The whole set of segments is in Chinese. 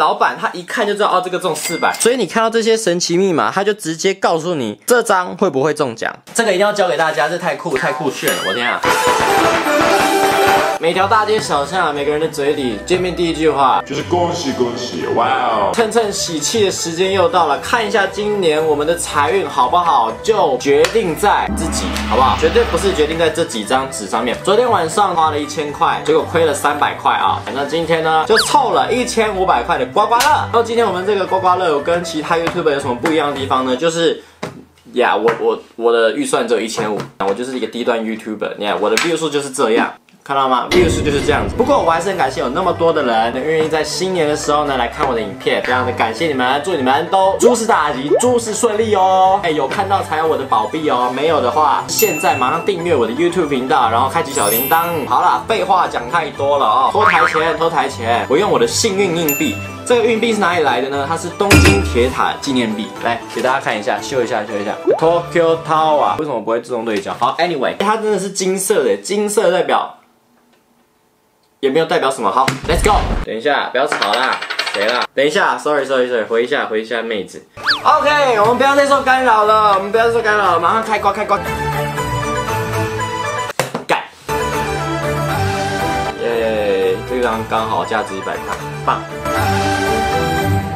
老板他一看就知道哦，这个中四百，所以你看到这些神奇密码，他就直接告诉你这张会不会中奖。这个一定要教给大家，这太酷太酷炫了，我天啊！每条大街小巷，每个人的嘴里，见面第一句话就是恭喜恭喜，哇哦！趁趁喜气的时间又到了，看一下今年我们的财运好不好，就决定在自己，好不好？绝对不是决定在这几张纸上面。昨天晚上花了一千块，结果亏了三百块啊！那今天呢，就凑了一千五百块的刮刮乐。那今天我们这个刮刮乐有跟其他 YouTube 有什么不一样的地方呢？就是呀，我我我的预算只有一千五，我就是一个低端 YouTuber，你看我的 view 数就是这样。看到吗？view 数就是这样子。不过我还是很感谢有那么多的人愿意在新年的时候呢来看我的影片，非常的感谢你们，祝你们都诸事大吉，诸事顺利哦。哎，有看到才有我的宝币哦，没有的话，现在马上订阅我的 YouTube 频道，然后开启小铃铛。好了，废话讲太多了哦，偷台前，偷台前，我用我的幸运硬币。这个硬币是哪里来的呢？它是东京铁塔纪念币。来给大家看一下，秀一下，秀一下。Tokyo Tower 为什么不会自动对焦？好，Anyway，它真的是金色的，金色代表。也没有代表什么，好，Let's go。等一下，不要吵啦，谁啦？等一下，Sorry，Sorry，Sorry，回一下，回一下，妹子。OK，我们不要再受干扰了，我们不要再受干扰了，马上开挂，开挂。干。耶，这张刚好价值一百块，棒。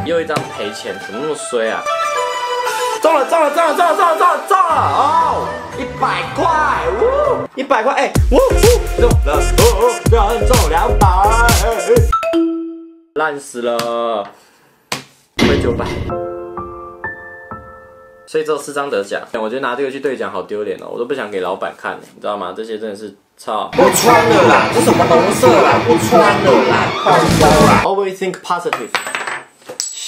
又一张赔钱，怎么那么衰啊？中了，中了，中了，中了，中了，中了，中了！哦，一百块，呜，一百块，哎，呜呜，中了，哦，中两百，烂死了，亏九百，所以只有四张得奖。我觉得拿这个去兑奖好丢脸哦，我都不想给老板看，你知道吗？这些真的是操，不穿了啦，这什么红色啦，不穿了啦，好骚啦。Always think positive。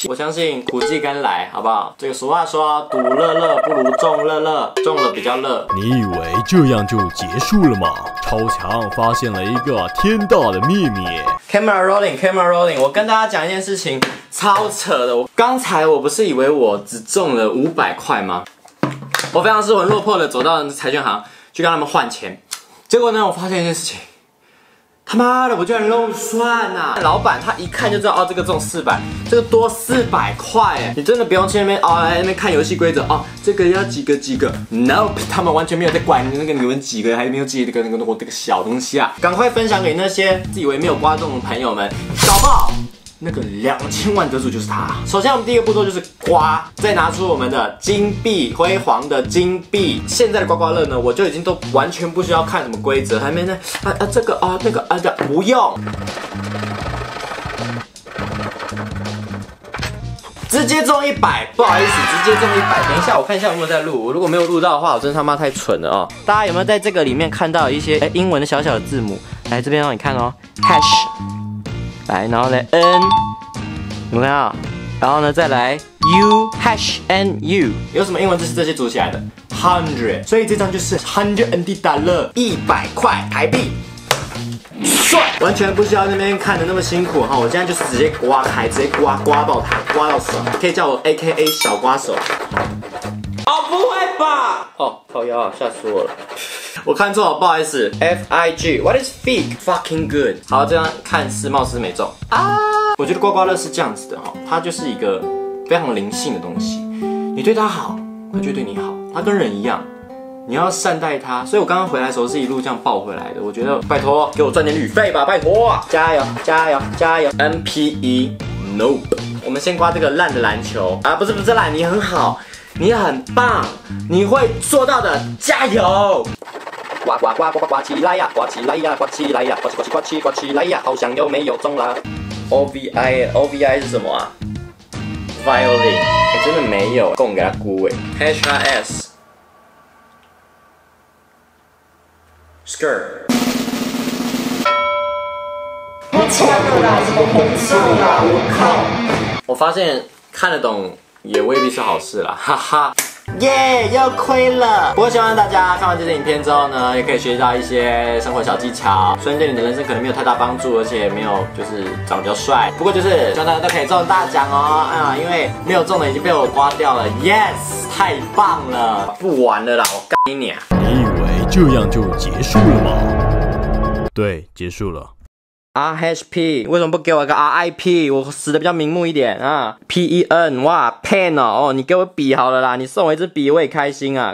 我相信苦尽甘来，好不好？这个俗话说，赌乐乐不如众乐乐，中了比较乐。你以为这样就结束了吗？超强发现了一个天大的秘密。Camera rolling，camera rolling。我跟大家讲一件事情，超扯的。我刚才我不是以为我只中了五百块吗？我非常失魂落魄的走到财券行去跟他们换钱，结果呢，我发现一件事情。他妈的，我居然漏算呐！老板他一看就知道，哦，这个中四百，这个多四百块，哎，你真的不用去那边哦，那边看游戏规则哦，这个要几个几个？Nope，他们完全没有在管那个你们几个，还没有记这个那个我这个小东西啊！赶快分享给那些自以为没有刮中的朋友们，搞不好。那个两千万得主就是他。首先，我们第一个步骤就是刮，再拿出我们的金币，辉煌的金币。现在的刮刮乐呢，我就已经都完全不需要看什么规则，还没呢啊啊这个啊那个啊的不用，直接中一百，不好意思，直接中一百。等一下，我看一下有没有在录。我如果没有录到的话，我真他妈太蠢了哦。大家有没有在这个里面看到一些哎英文的小小的字母？来这边让你看哦，hash。来，然后呢，n，有没有？然后呢，再来 u hash n u，有什么英文字是这些组起来的？hundred，所以这张就是 hundred n d 打了一百块台币，帅！完全不需要那边看的那么辛苦哈，我现在就是直接刮开，直接刮刮爆它，刮到手，可以叫我 A K A 小刮手。哦，不会吧？哦，靠腰啊，吓死我了！我看错了，不好意思。F I G，What is fake？Fucking good。好，这样看似貌似没中啊。我觉得刮刮乐是这样子的哈，它就是一个非常灵性的东西。你对它好，它就对你好。它跟人一样，你要善待它。所以我刚刚回来的时候是一路这样抱回来的。我觉得拜托，给我赚点旅费吧，拜托。加油，加油，加油。N P E，Nope。我们先刮这个烂的篮球啊，不是不是烂，你很好，你很棒，你会做到的，加油。刮刮刮刮刮刮起来呀，刮起来呀，刮起来呀，刮起刮起刮起刮起来呀，好像又没有中了。O V I O V I 是什么啊？Violin，哎，真的没有，供给他估哎。H R S，Skirt。我穿了啦，什么红色啦？我靠！我发现看得懂也未必是好事啦，哈哈。耶，又亏了。不过希望大家看完这支影片之后呢，也可以学习到一些生活小技巧。虽然对你的人生可能没有太大帮助，而且也没有就是长得比较帅。不过就是希望大家都可以中大奖哦。啊，因为没有中的已经被我刮掉了。Yes，太棒了。不玩了啦，我干你！你以为这样就结束了吗？对，结束了。R H P 为什么不给我一个 R I P？我死的比较明目一点啊。P E N 哇，pen，哦，你给我笔好了啦，你送我一支笔我也开心啊。